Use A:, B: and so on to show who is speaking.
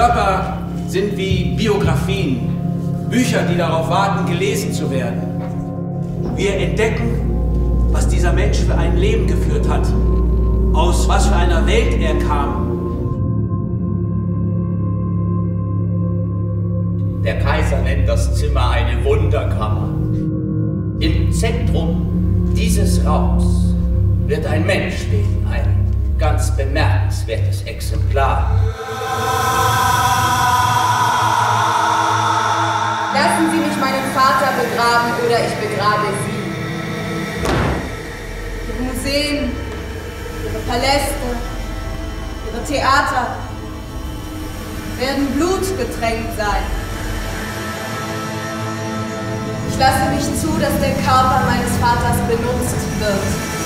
A: Körper sind wie Biografien, Bücher, die darauf warten, gelesen zu werden. Wir entdecken, was dieser Mensch für ein Leben geführt hat, aus was für einer Welt er kam.
B: Der Kaiser nennt das Zimmer eine Wunderkammer. Im Zentrum dieses Raums wird ein Mensch stehen, ein ganz bemerkenswertes Exemplar.
C: Lassen Sie mich meinen Vater begraben oder ich begrabe Sie. Ihre Museen, Ihre Paläste, Ihre Theater werden blutgetränkt sein. Ich lasse nicht zu, dass der Körper meines Vaters benutzt wird.